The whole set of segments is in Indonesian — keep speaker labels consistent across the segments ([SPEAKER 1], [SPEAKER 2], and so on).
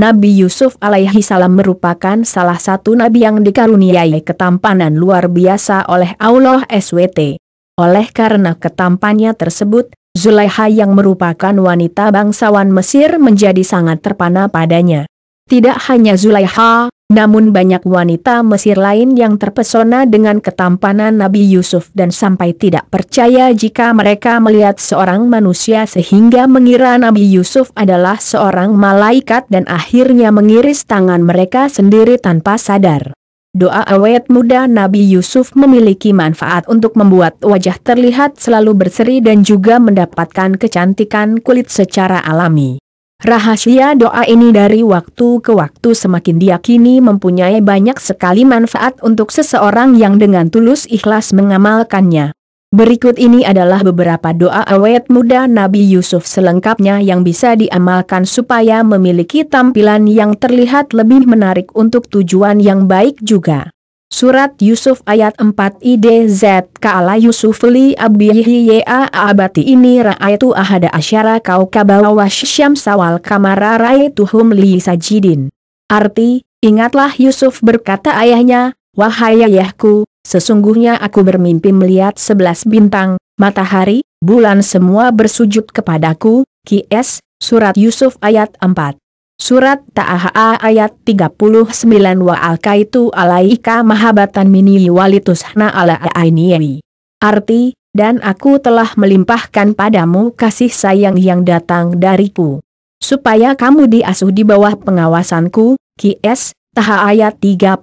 [SPEAKER 1] Nabi Yusuf alaihi salam merupakan salah satu nabi yang dikaruniai ketampanan luar biasa oleh Allah SWT. Oleh karena ketampannya tersebut, Zulaiha yang merupakan wanita bangsawan Mesir menjadi sangat terpana padanya. Tidak hanya Zulaiha, namun banyak wanita Mesir lain yang terpesona dengan ketampanan Nabi Yusuf dan sampai tidak percaya jika mereka melihat seorang manusia sehingga mengira Nabi Yusuf adalah seorang malaikat dan akhirnya mengiris tangan mereka sendiri tanpa sadar. Doa awet muda Nabi Yusuf memiliki manfaat untuk membuat wajah terlihat selalu berseri dan juga mendapatkan kecantikan kulit secara alami. Rahasia doa ini dari waktu ke waktu semakin diyakini mempunyai banyak sekali manfaat untuk seseorang yang dengan tulus ikhlas mengamalkannya. Berikut ini adalah beberapa doa awet muda Nabi Yusuf selengkapnya yang bisa diamalkan supaya memiliki tampilan yang terlihat lebih menarik untuk tujuan yang baik juga. Surat Yusuf ayat 4 IDZ Ka'ala Yusuf li abihi ya abati ini ra'aitu ahada asyara kau kabawa syam sawal kamara ra'aituhum li sajidin. Arti, ingatlah Yusuf berkata ayahnya, wahai ayahku, sesungguhnya aku bermimpi melihat sebelas bintang, matahari, bulan semua bersujud kepadaku, Q.S. Surat Yusuf ayat 4 Surat Ta'aha ayat 39 wa alkaitu alaika mahabatan mini walitushna ala ainiyawi. Arti, dan aku telah melimpahkan padamu kasih sayang yang datang dariku. Supaya kamu diasuh di bawah pengawasanku, Q.S. Taha ayat 39.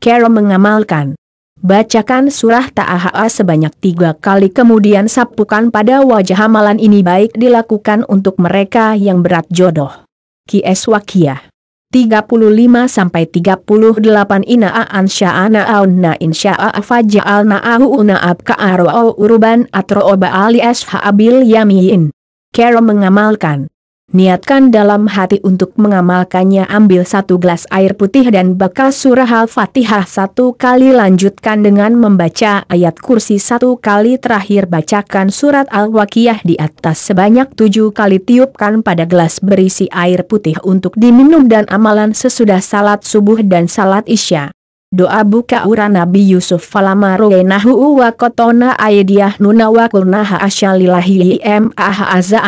[SPEAKER 1] Kero mengamalkan. Bacakan surah Ta'aha sebanyak tiga kali kemudian sapukan pada wajah amalan ini baik dilakukan untuk mereka yang berat jodoh. Q.S. Wakiyah. 35 sampai 38 Inaa ansya'ana aunna insya'a faja'alna una abka'aro uruban atro ali ashabil yamin. Kero mengamalkan. Niatkan dalam hati untuk mengamalkannya ambil satu gelas air putih dan bakal surah Al-Fatihah satu kali lanjutkan dengan membaca ayat kursi satu kali terakhir bacakan surat Al-Wakiyah di atas sebanyak tujuh kali tiupkan pada gelas berisi air putih untuk diminum dan amalan sesudah salat subuh dan salat isya. Doa buka ura Nabi Yusuf falama roenahu wa kotona aydiyah nuna wa kulnaha asyalilahi im aha aza.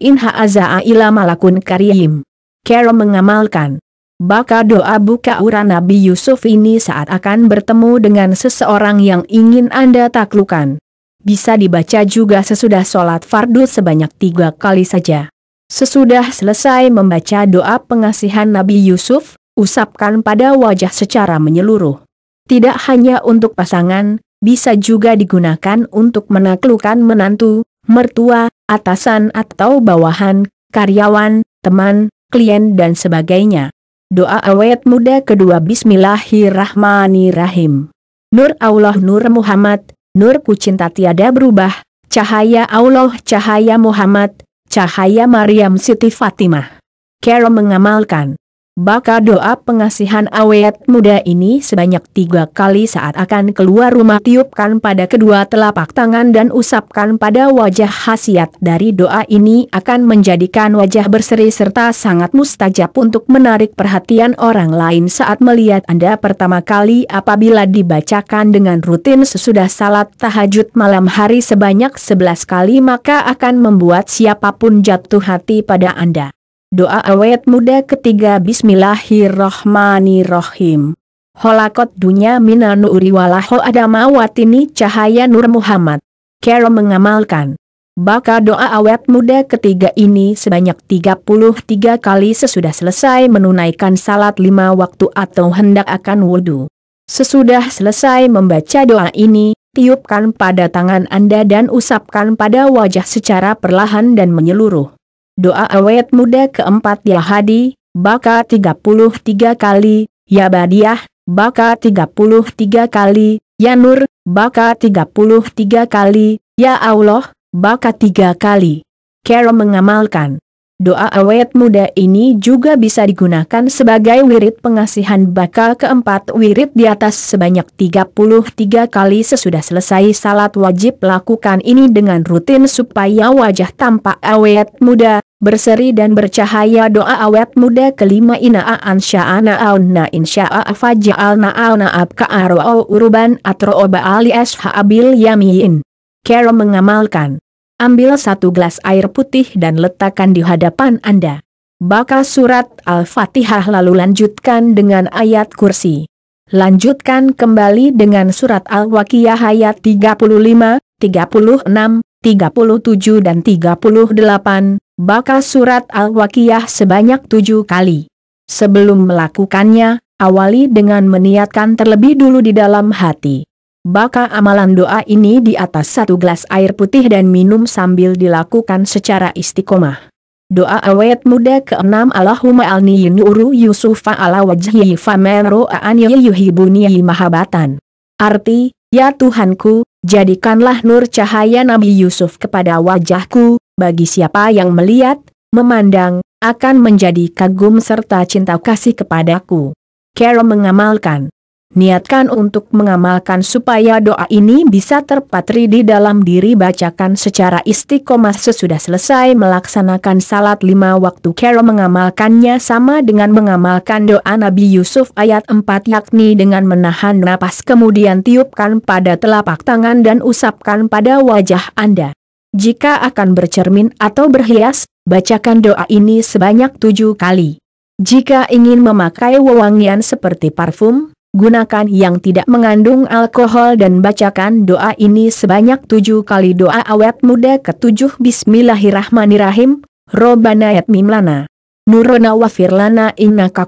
[SPEAKER 1] In ha'aza'a ila malakun karim. Kero mengamalkan. Baka doa buka ura Nabi Yusuf ini saat akan bertemu dengan seseorang yang ingin Anda taklukan. Bisa dibaca juga sesudah sholat fardu sebanyak tiga kali saja. Sesudah selesai membaca doa pengasihan Nabi Yusuf, usapkan pada wajah secara menyeluruh. Tidak hanya untuk pasangan, bisa juga digunakan untuk menaklukkan menantu, mertua, atasan atau bawahan, karyawan, teman, klien dan sebagainya. Doa awet muda kedua Bismillahirrahmanirrahim. Nur Allah Nur Muhammad, Nur ku cinta tiada berubah, cahaya Allah cahaya Muhammad, cahaya Maryam Siti Fatimah. Kero mengamalkan. Baka doa pengasihan awet muda ini sebanyak tiga kali saat akan keluar rumah tiupkan pada kedua telapak tangan dan usapkan pada wajah khasiat dari doa ini akan menjadikan wajah berseri serta sangat mustajab untuk menarik perhatian orang lain saat melihat Anda pertama kali apabila dibacakan dengan rutin sesudah salat tahajud malam hari sebanyak 11 kali maka akan membuat siapa pun jatuh hati pada Anda. Doa awet muda ketiga Bismillahirrohmanirrohim. Holakot dunya mina nuri walaho adama watini cahaya Nur Muhammad. Kero mengamalkan. Baka doa awet muda ketiga ini sebanyak 33 kali sesudah selesai menunaikan salat lima waktu atau hendak akan wudhu. Sesudah selesai membaca doa ini, tiupkan pada tangan Anda dan usapkan pada wajah secara perlahan dan menyeluruh. Doa awet muda keempat Ya Hadi, baka 33 kali, Ya Badiah, baka 33 kali, Ya Nur, baka 33 kali, Ya Allah, baka 3 kali. Kero mengamalkan. Doa awet muda ini juga bisa digunakan sebagai wirid pengasihan bakal keempat wirid di atas sebanyak 33 kali sesudah selesai salat wajib lakukan ini dengan rutin supaya wajah tampak awet muda, berseri dan bercahaya doa awet muda kelima ina'a ansya'ana auna insya'a faja'alna auna abka arwa'u uruban atro'oba alias ha'abil yamin. Kero mengamalkan Ambil satu gelas air putih dan letakkan di hadapan Anda. Baca surat Al-Fatihah lalu lanjutkan dengan ayat kursi. Lanjutkan kembali dengan surat Al-Waqiyah ayat 35, 36, 37 dan 38, Baca surat Al-Waqiyah sebanyak tujuh kali. Sebelum melakukannya, awali dengan meniatkan terlebih dulu di dalam hati. Baka amalan doa ini di atas satu gelas air putih dan minum sambil dilakukan secara istiqomah. Doa awet muda keenam Allahumma alni yunuru yusufa ala wajhi famen ro'aan yuhibuni mahabatan. Arti, Ya Tuhanku, jadikanlah nur cahaya Nabi Yusuf kepada wajahku, bagi siapa yang melihat, memandang, akan menjadi kagum serta cinta kasih kepadaku. Kero mengamalkan niatkan untuk mengamalkan supaya doa ini bisa terpatri di dalam diri bacakan secara istiqomah sesudah selesai melaksanakan salat lima waktu Kero mengamalkannya sama dengan mengamalkan doa Nabi Yusuf ayat 4 yakni dengan menahan napas kemudian tiupkan pada telapak tangan dan usapkan pada wajah Anda. Jika akan bercermin atau berhias, bacakan doa ini sebanyak tujuh kali. Jika ingin memakai wewangian seperti parfum, gunakan yang tidak mengandung alkohol dan bacakan doa ini sebanyak tujuh kali doa awet muda ketujuh Bismillahirrahmanirrahim, Robana Mimlana. Nurona wafirlana innaka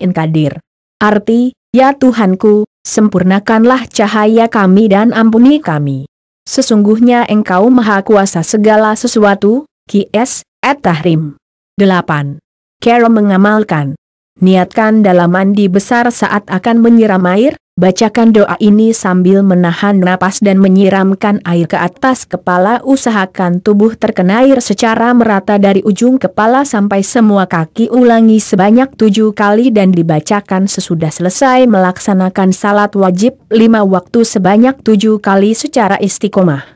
[SPEAKER 1] in kadir. Arti, Ya Tuhanku, sempurnakanlah cahaya kami dan ampuni kami. Sesungguhnya Engkau Maha Kuasa segala sesuatu, Q.S. At-Tahrim. 8. Kero mengamalkan Niatkan dalam mandi besar saat akan menyiram air, bacakan doa ini sambil menahan napas dan menyiramkan air ke atas kepala usahakan tubuh terkena air secara merata dari ujung kepala sampai semua kaki ulangi sebanyak tujuh kali dan dibacakan sesudah selesai melaksanakan salat wajib lima waktu sebanyak tujuh kali secara istiqomah.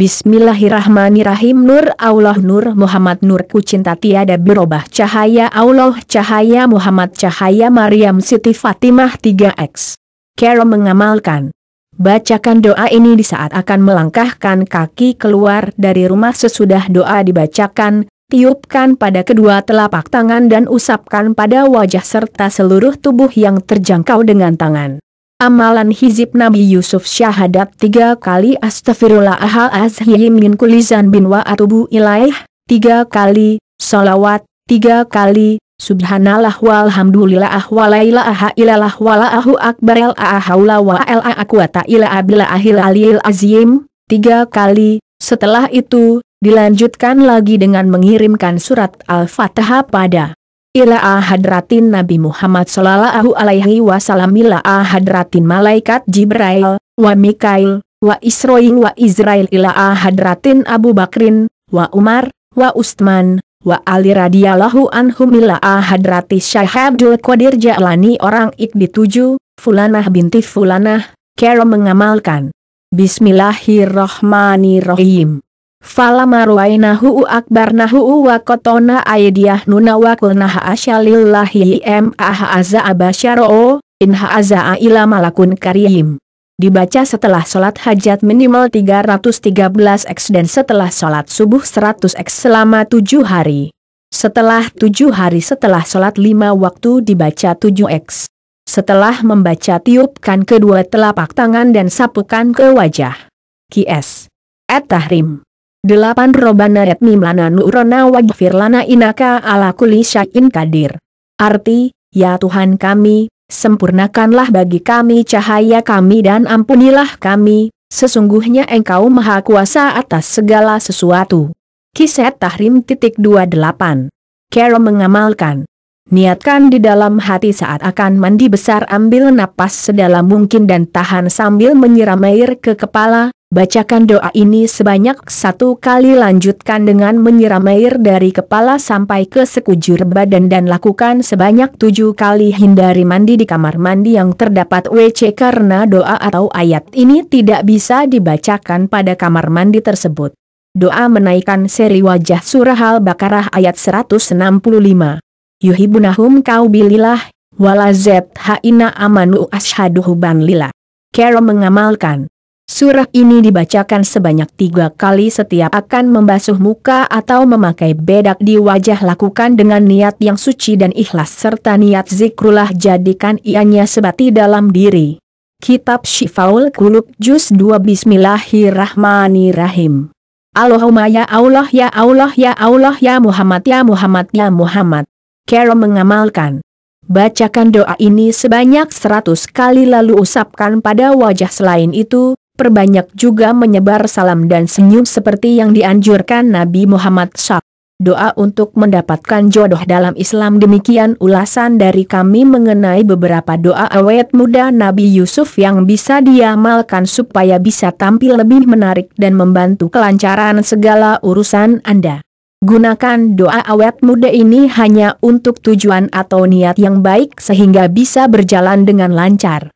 [SPEAKER 1] Bismillahirrahmanirrahim. Nur Allah Nur Muhammad Nur ku cinta tiada berubah. Cahaya Allah Cahaya Muhammad Cahaya Maryam Siti Fatimah 3X Kero mengamalkan. Bacakan doa ini di saat akan melangkahkan kaki keluar dari rumah. Sesudah doa dibacakan, tiupkan pada kedua telapak tangan dan usapkan pada wajah serta seluruh tubuh yang terjangkau dengan tangan. Amalan hizib Nabi Yusuf syahadat tiga kali astaghfirullahaladzim min kulizan bin wa atubu ilaih, tiga kali, salawat, tiga kali, subhanallah walhamdulillah wa la ilaha illallah wa ahu akbar haula wa la aqwata illa billahil aliyil azim, tiga kali, setelah itu, dilanjutkan lagi dengan mengirimkan surat Al-Fatihah pada ila hadratin Nabi Muhammad sallallahu alaihi wasallam ila hadratin malaikat Jibril, wa Mikail, wa Israel wa Israel ila hadratin Abu Bakrin, wa Umar, wa Utsman, wa Ali radhiyallahu anhum ila hadrati Syekh Abdul Qadir Jalani orang ikdi tujuh, Fulanah binti Fulanah, Kero mengamalkan. Bismillahirrahmanirrahim. Fala ruainahu akbarnahu wa kotona aidiyah nuna wa kulnaha asyalillahi im aza abasyaro in ha'aza ila malakun karim. Dibaca setelah sholat hajat minimal 313 x dan setelah sholat subuh 100 x selama 7 hari. Setelah 7 hari setelah sholat 5 waktu dibaca 7 x. Setelah membaca tiupkan kedua telapak tangan dan sapukan ke wajah. Ks. At-Tahrim 8 Robana Mimlana Nurona Wajfir Lana Inaka ala kuli kadir. Arti, Ya Tuhan kami, sempurnakanlah bagi kami cahaya kami dan ampunilah kami, sesungguhnya Engkau Maha Kuasa atas segala sesuatu. Kiset Tahrim titik 28. Kero mengamalkan. Niatkan di dalam hati saat akan mandi besar ambil napas sedalam mungkin dan tahan sambil menyiram air ke kepala, Bacakan doa ini sebanyak satu kali lanjutkan dengan menyiram air dari kepala sampai ke sekujur badan dan lakukan sebanyak tujuh kali hindari mandi di kamar mandi yang terdapat WC karena doa atau ayat ini tidak bisa dibacakan pada kamar mandi tersebut. Doa menaikkan seri wajah surah Al-Baqarah ayat 165. Yuhibunahum kau bililah, walazet ha'ina amanu ashaduhu ban lila. Kero mengamalkan. Surah ini dibacakan sebanyak tiga kali setiap akan membasuh muka atau memakai bedak di wajah lakukan dengan niat yang suci dan ikhlas serta niat zikrullah jadikan ianya sebati dalam diri. Kitab Syifaul Kulub Juz 2 Bismillahirrahmanirrahim Allahumma ya Allah ya Allah ya Allah ya Muhammad ya Muhammad ya Muhammad. Kero mengamalkan. Bacakan doa ini sebanyak seratus kali lalu usapkan pada wajah selain itu, perbanyak juga menyebar salam dan senyum seperti yang dianjurkan Nabi Muhammad SAW. Doa untuk mendapatkan jodoh dalam Islam demikian ulasan dari kami mengenai beberapa doa awet muda Nabi Yusuf yang bisa diamalkan supaya bisa tampil lebih menarik dan membantu kelancaran segala urusan Anda. Gunakan doa awet muda ini hanya untuk tujuan atau niat yang baik sehingga bisa berjalan dengan lancar.